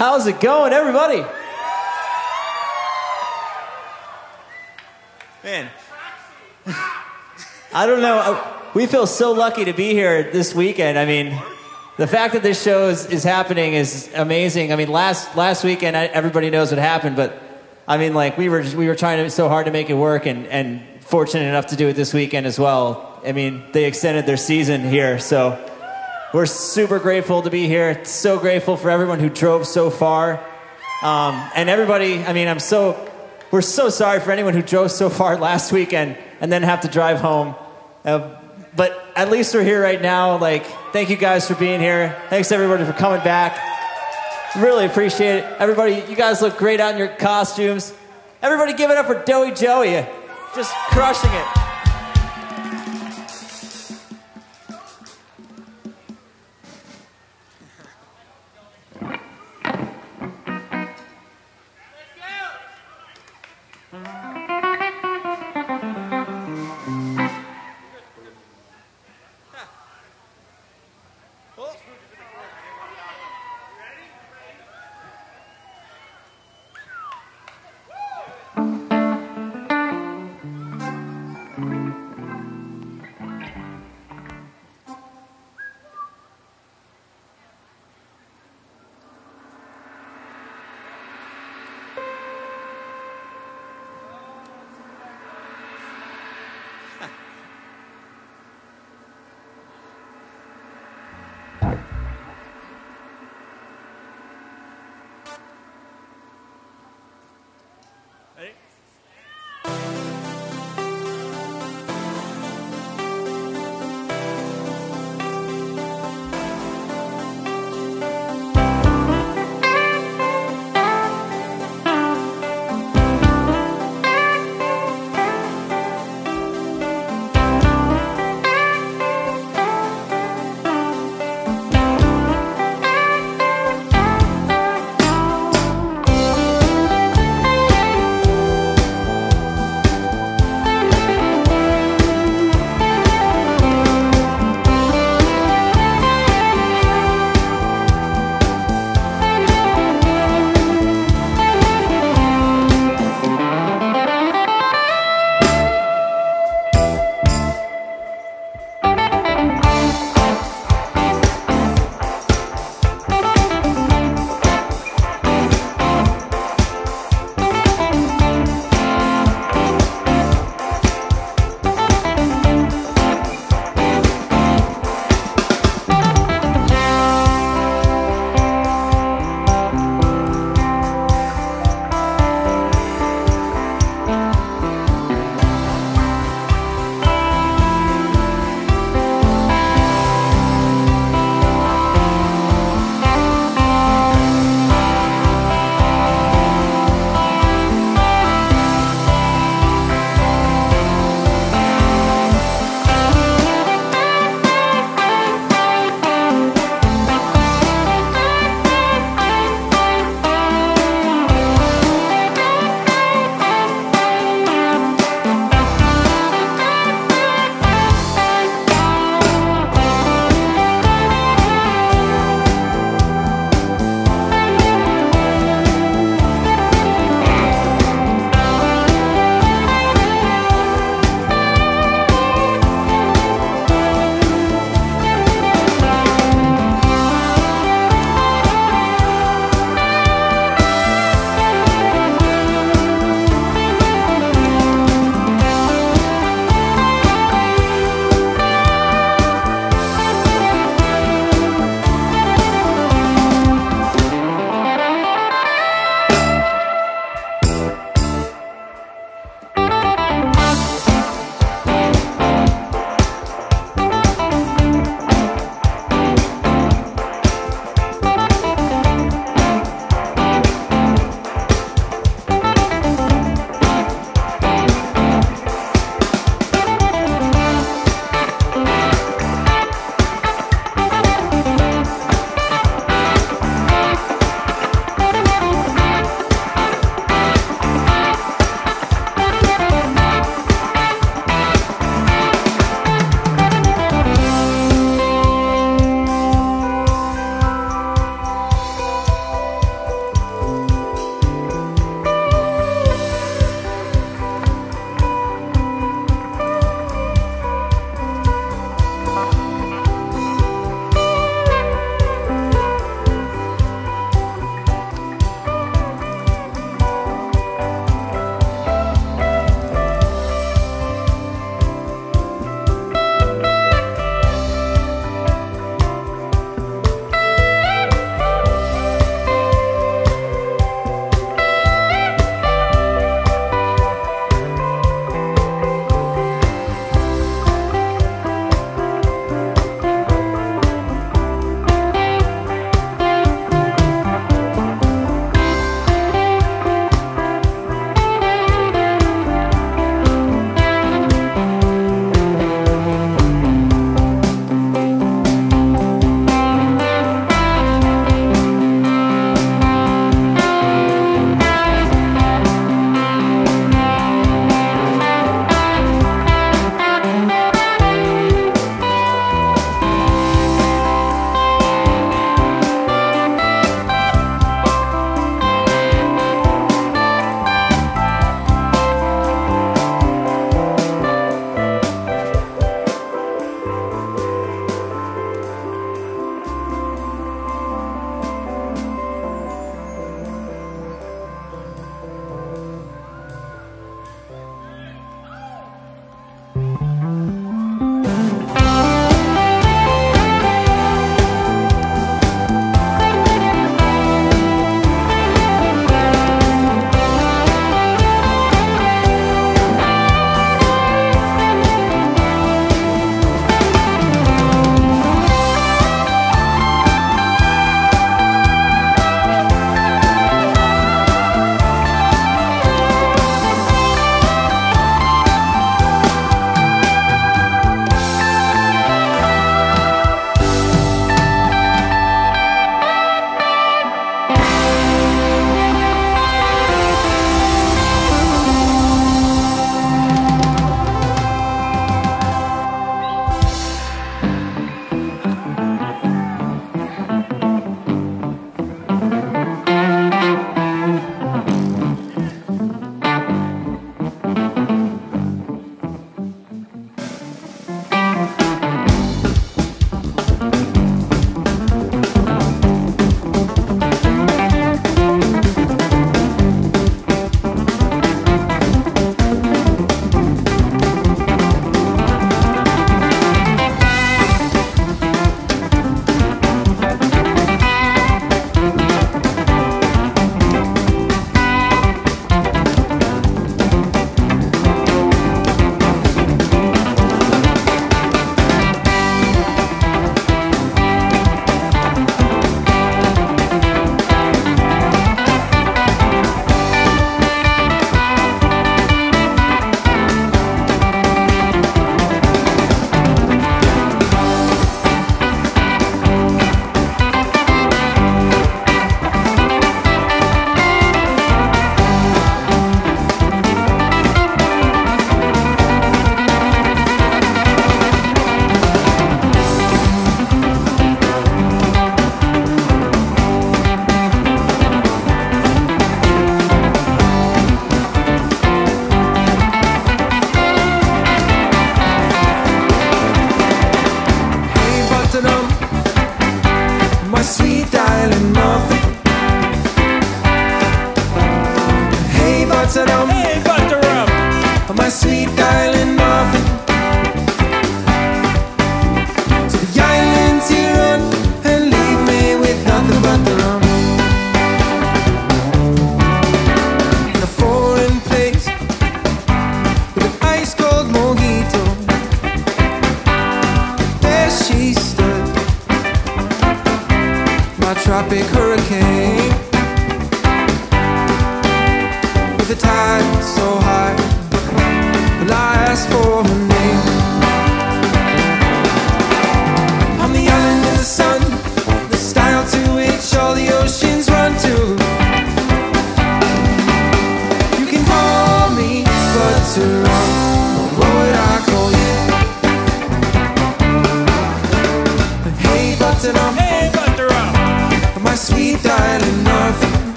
How's it going, everybody? Man, I don't know. Uh, We feel so lucky to be here this weekend. I mean, the fact that this show is, is happening is amazing. I mean, last last weekend, I, everybody knows what happened, but I mean, like we were we were trying to, so hard to make it work, and and fortunate enough to do it this weekend as well. I mean, they extended their season here, so we're super grateful to be here. So grateful for everyone who drove so far. Um, and everybody, I mean, I'm so, we're so sorry for anyone who drove so far last weekend and then have to drive home. Uh, but at least we're here right now. Like, thank you guys for being here. Thanks everybody for coming back. Really appreciate it. Everybody, you guys look great out in your costumes. Everybody give it up for Doughy Joey. Just crushing it.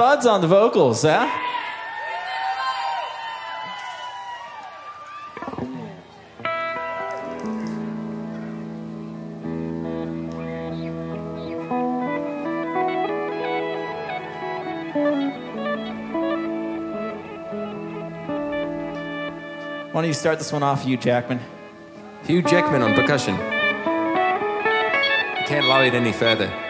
Spuds on the vocals, huh? Why don't you start this one off, Hugh Jackman? Hugh Jackman on percussion. I can't lower it any further.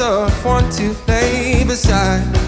Of one to lay beside?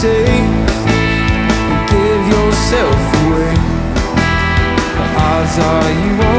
say Give yourself away. The odds are you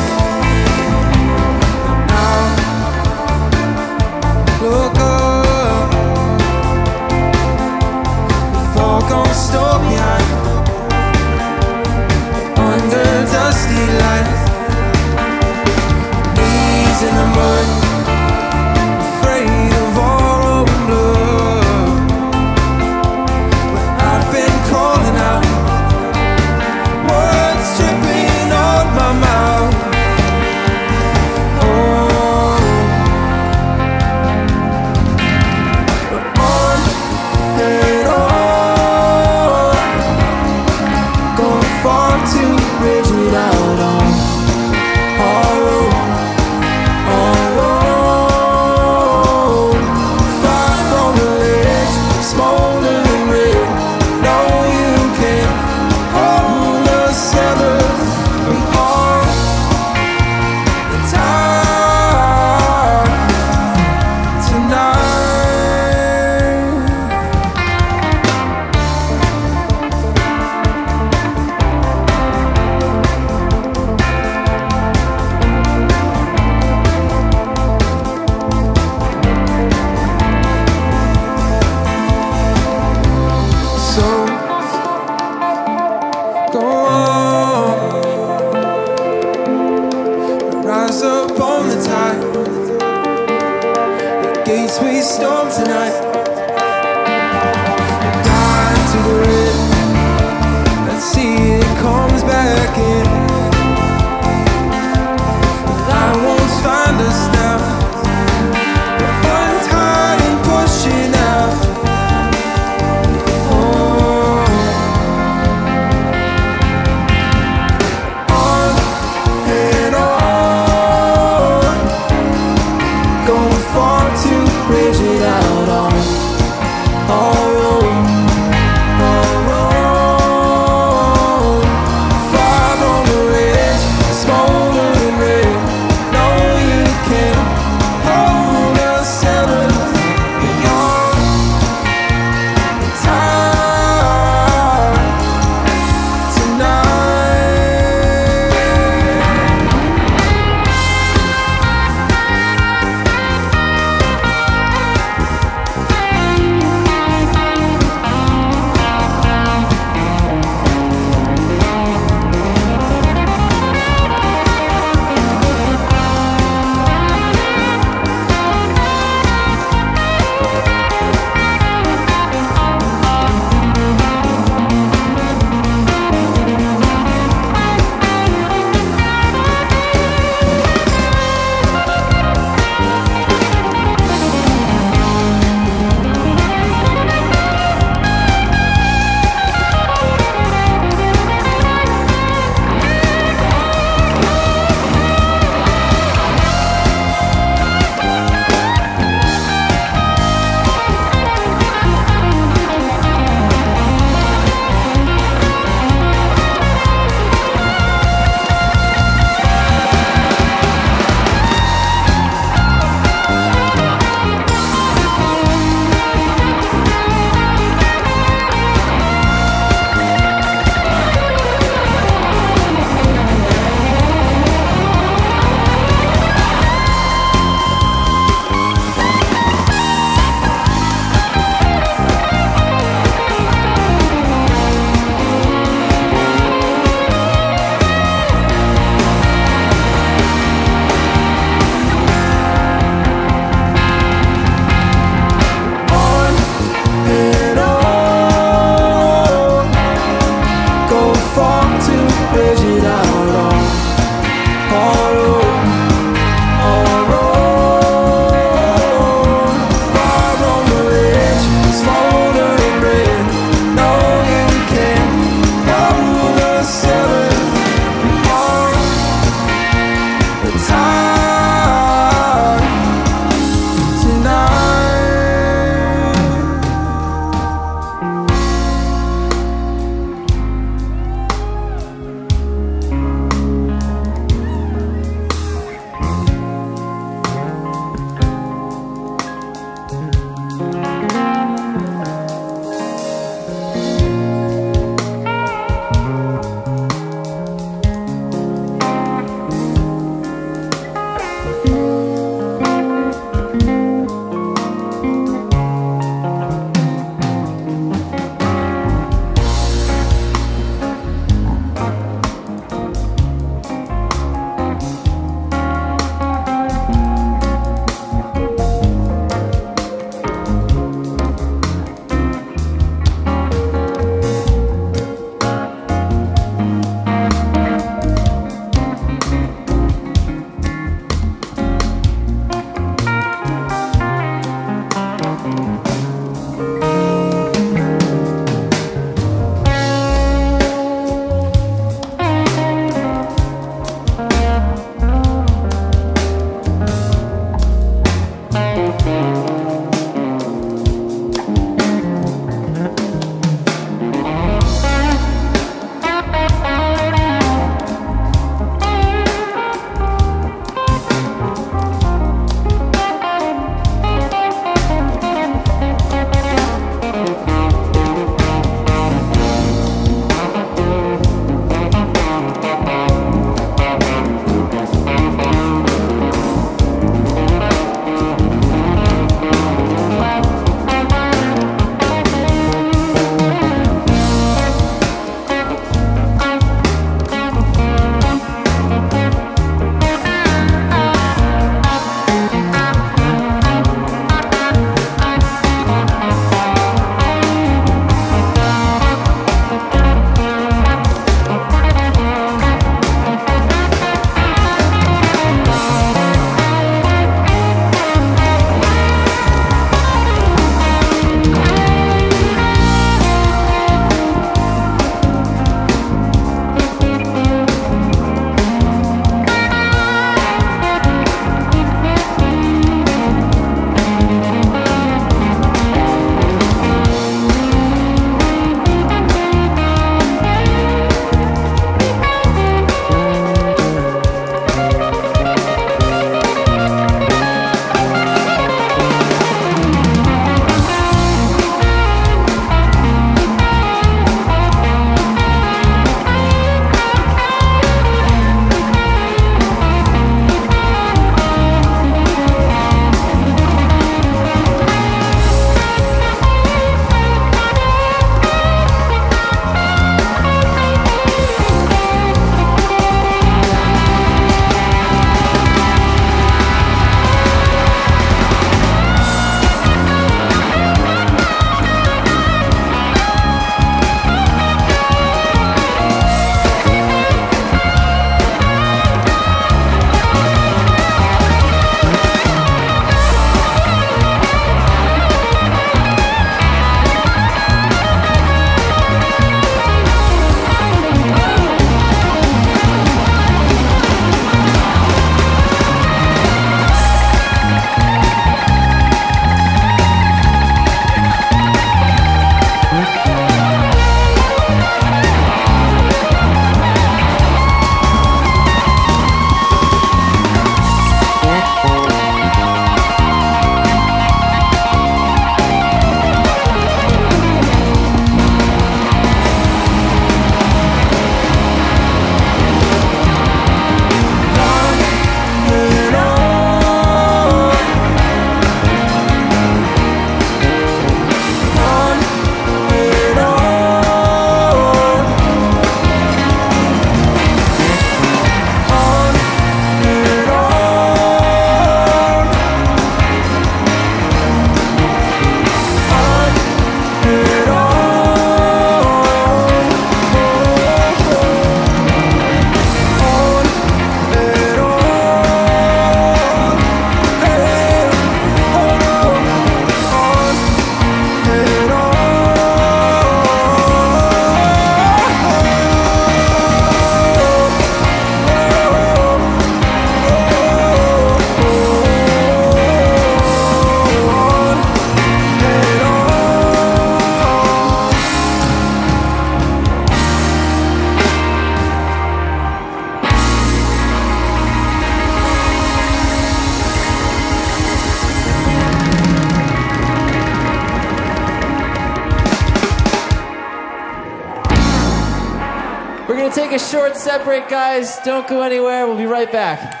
Don't go anywhere. We'll be right back.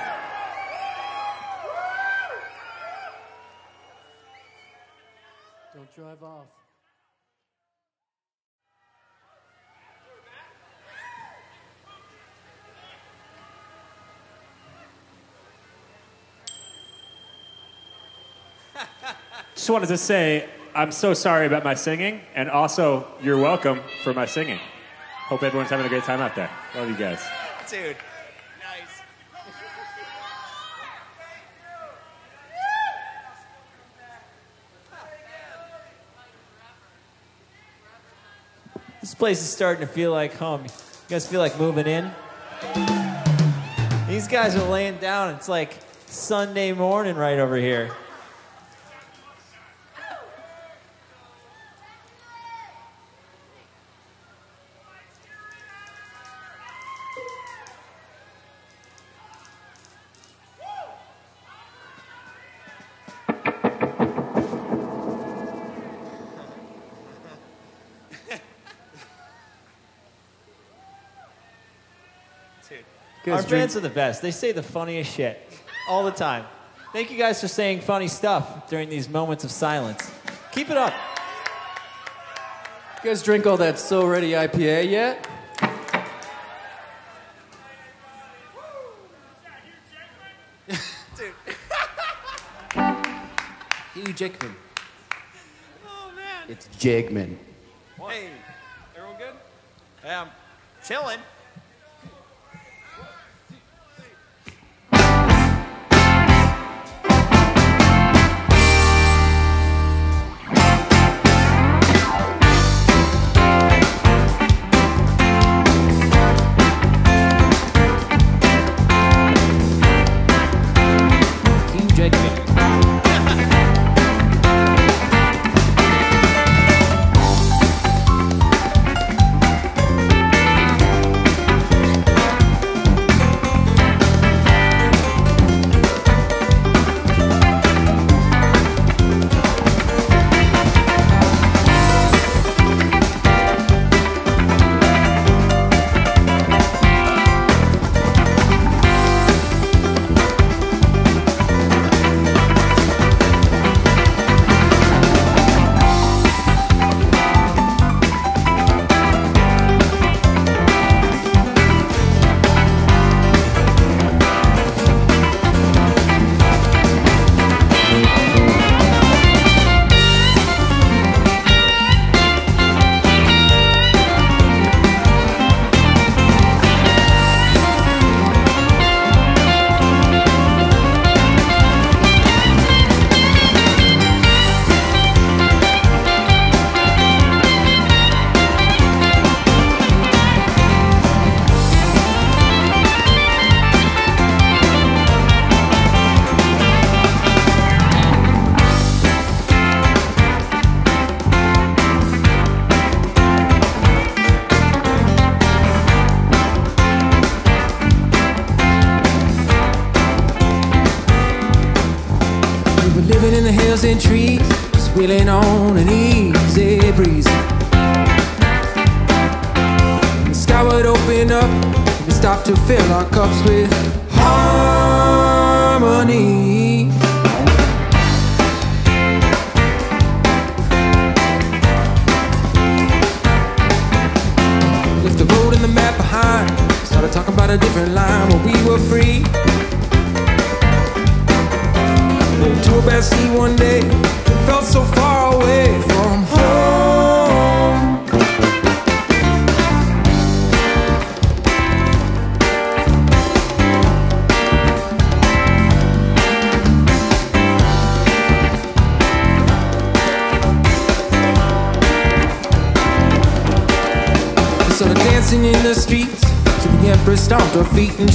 Don't drive off. Just wanted to say I'm so sorry about my singing, and also you're welcome for my singing. Hope everyone's having a great time out there. Love you guys. Dude. This place is starting to feel like home. You guys feel like moving in? These guys are laying down. It's like Sunday morning right over here. Our fans are the best. They say the funniest shit all the time. Thank you guys for saying funny stuff during these moments of silence. Keep it up. You guys drink all that So Ready IPA yet? Hugh Jackman. Oh man. It's Jagman. Hey, everyone good? Yeah, I'm chilling.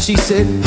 She said,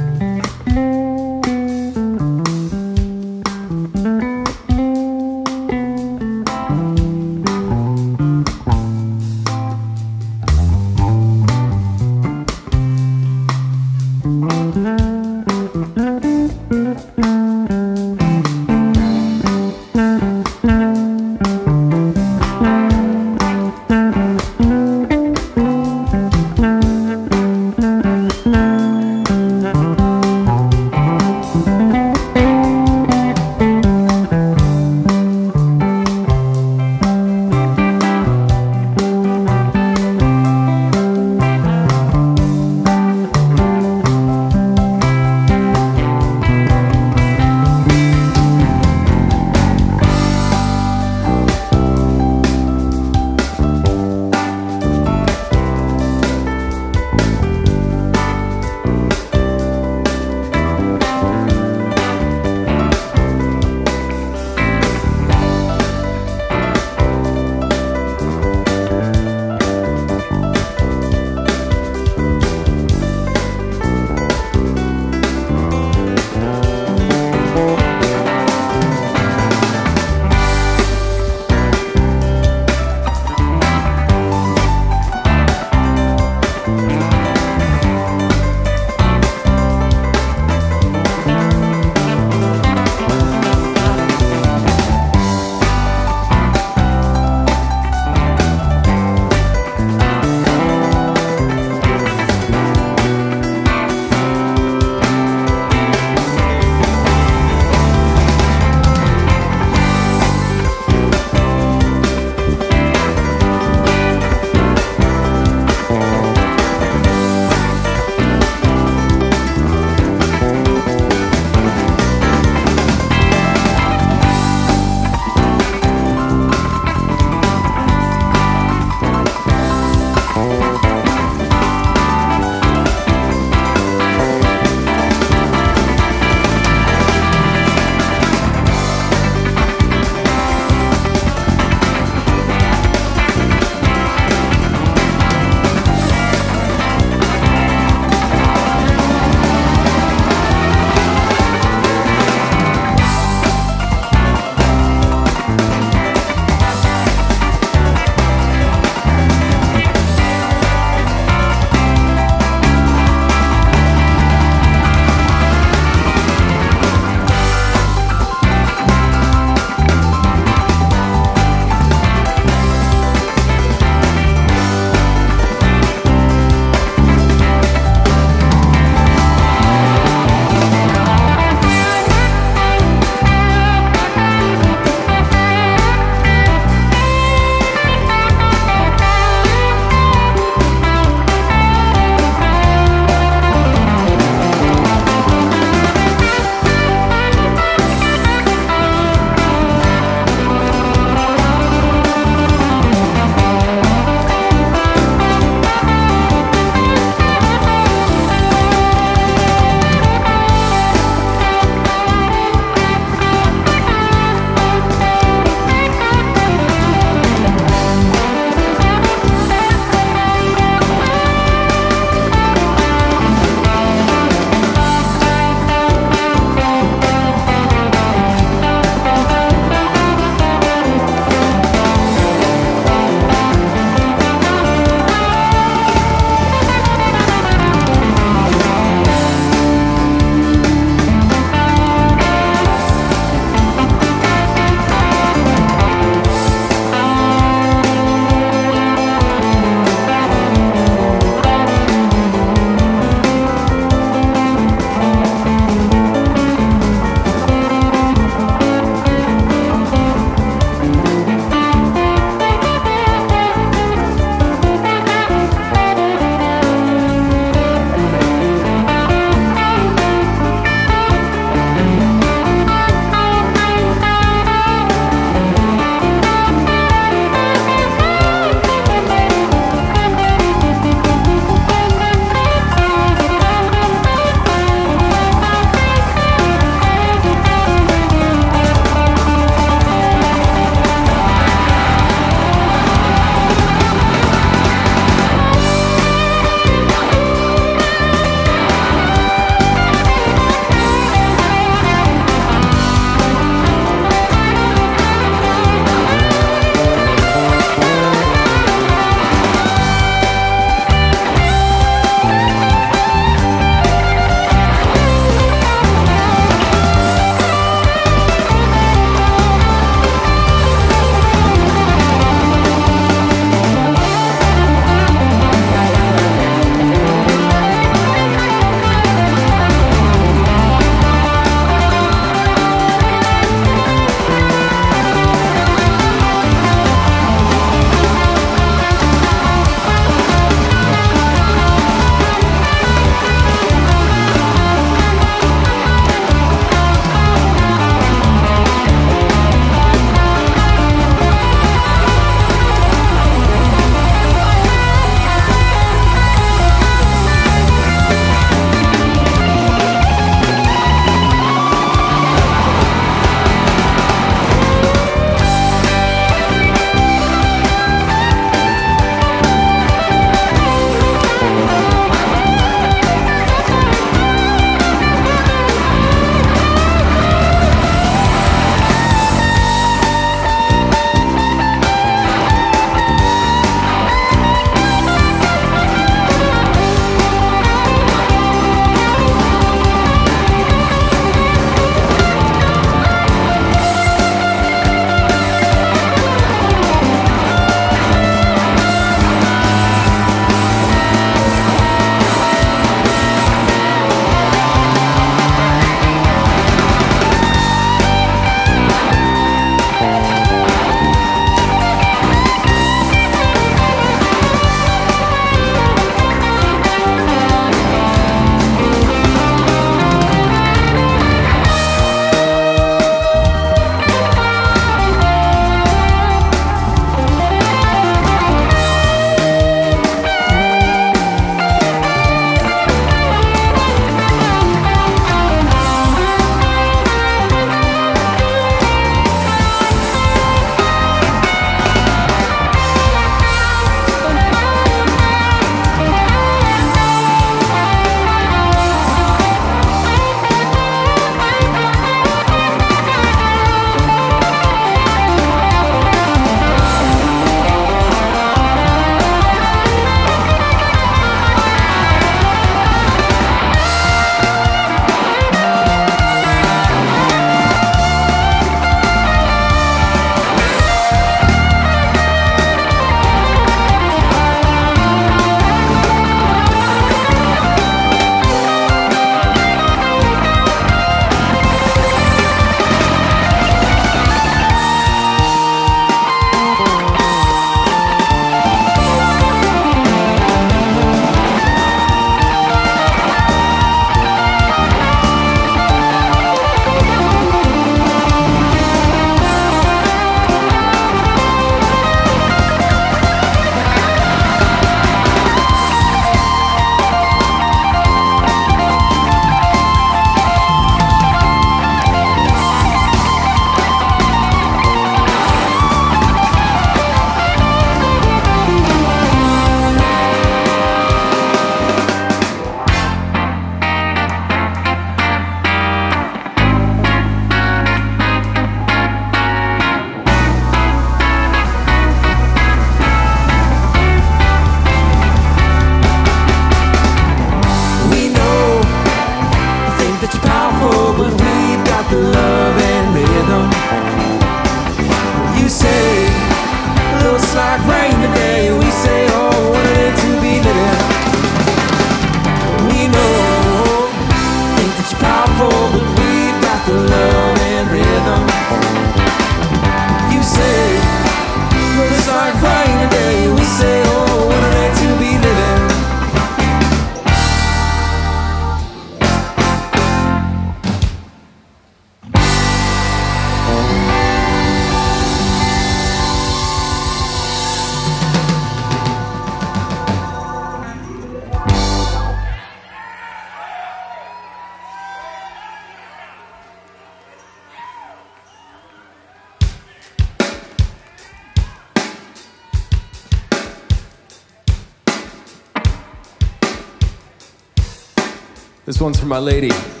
This one's for my lady.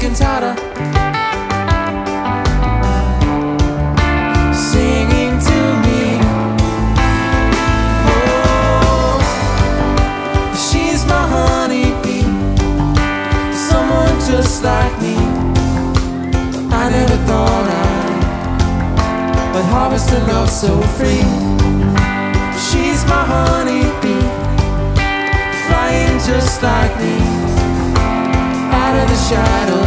sick and singing to me. Oh, she's my honeybee, someone just like me. I never thought I would harvest a love so free. She's my honeybee, flying just like me out of the shadows.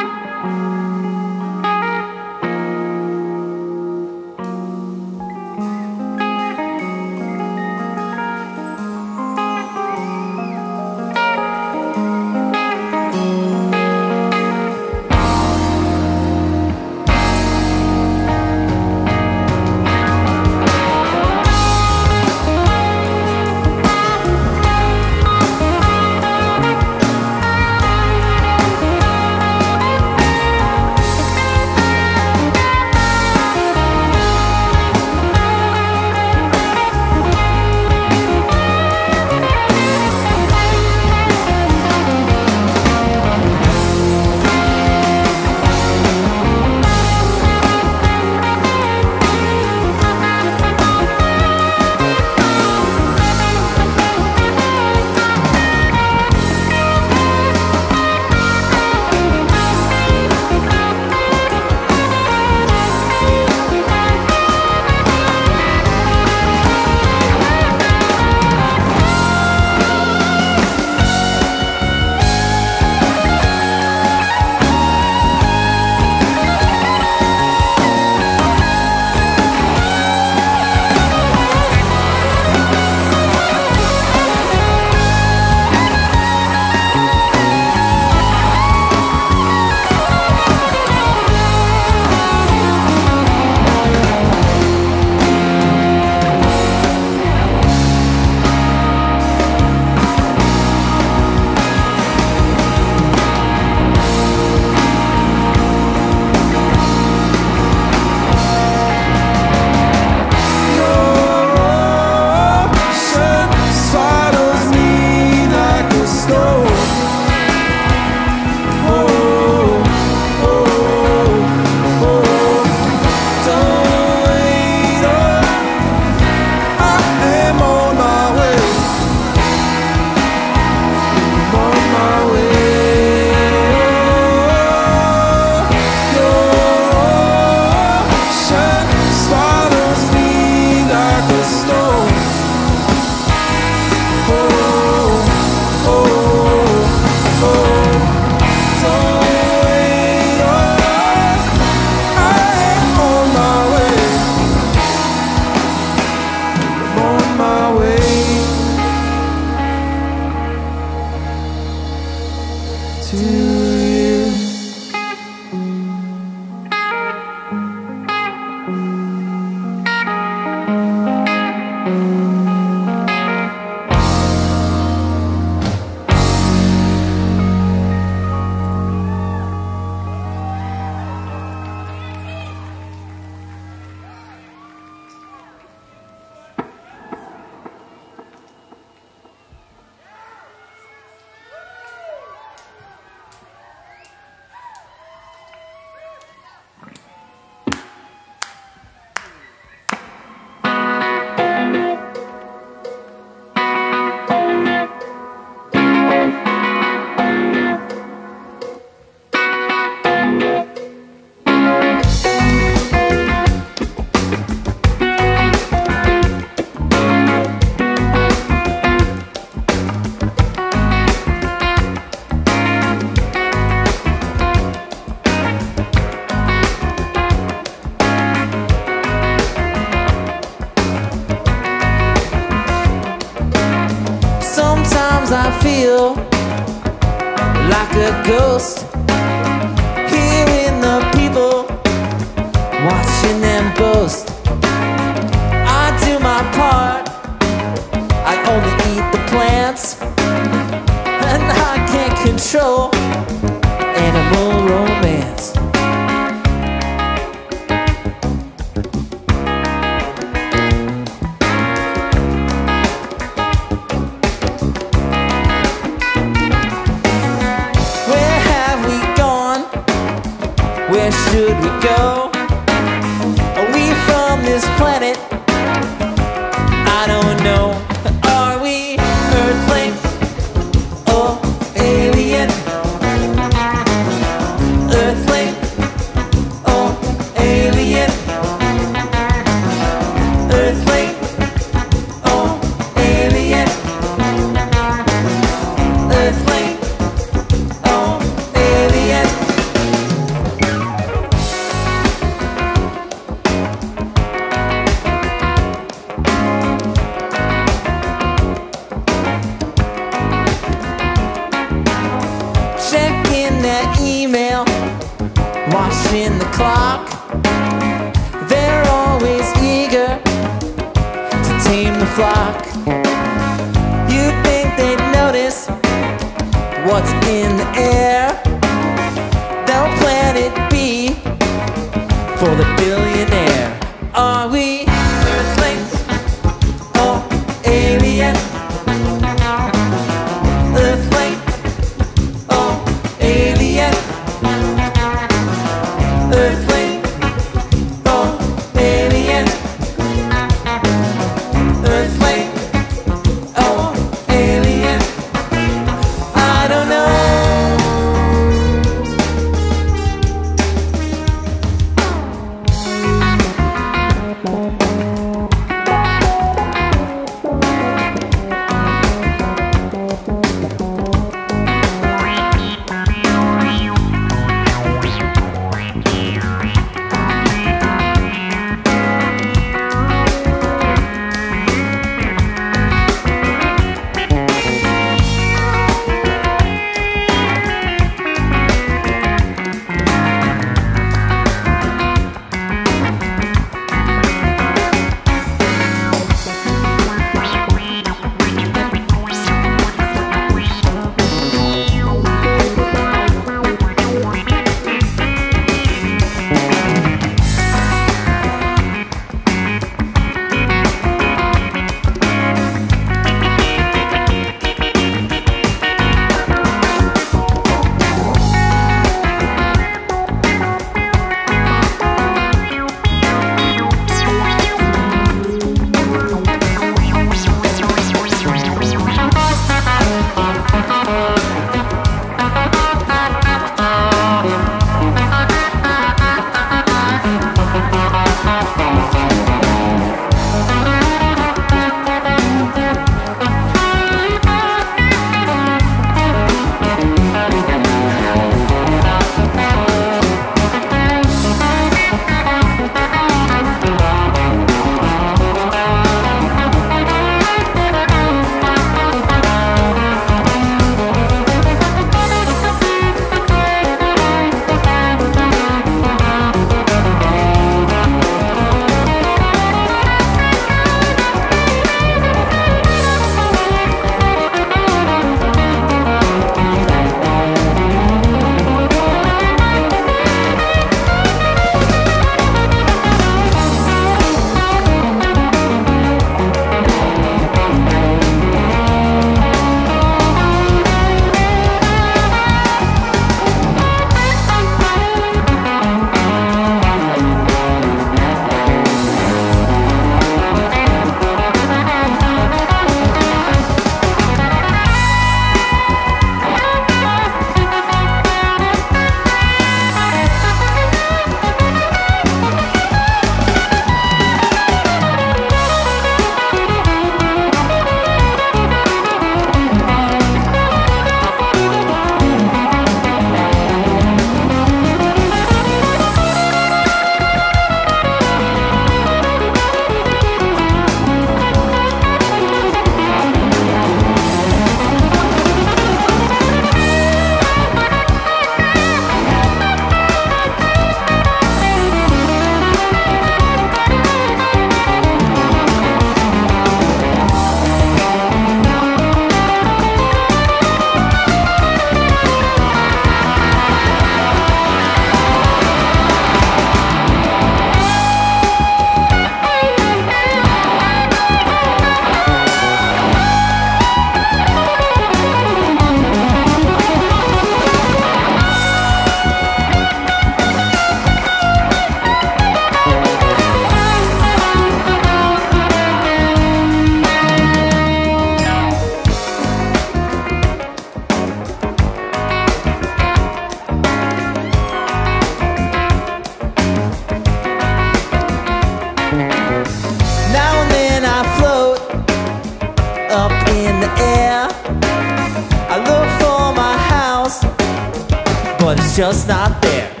Just not there.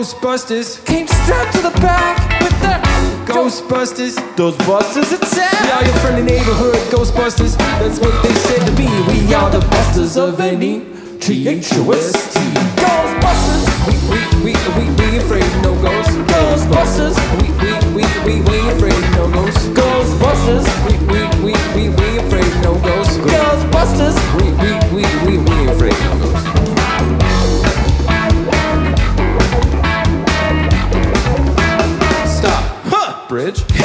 Ghostbusters came strapped to the back with the Ghostbusters. Ghostbusters attack. We are your friendly neighborhood Ghostbusters. That's what they said to me. We are the busters of any T-H-O-S-T. Ghostbusters. We we we we we afraid no ghosts. Ghostbusters. We we we we we afraid no ghosts. Ghostbusters. We we we we we afraid no ghosts. Ghostbusters. We we we we we afraid no ghosts. message.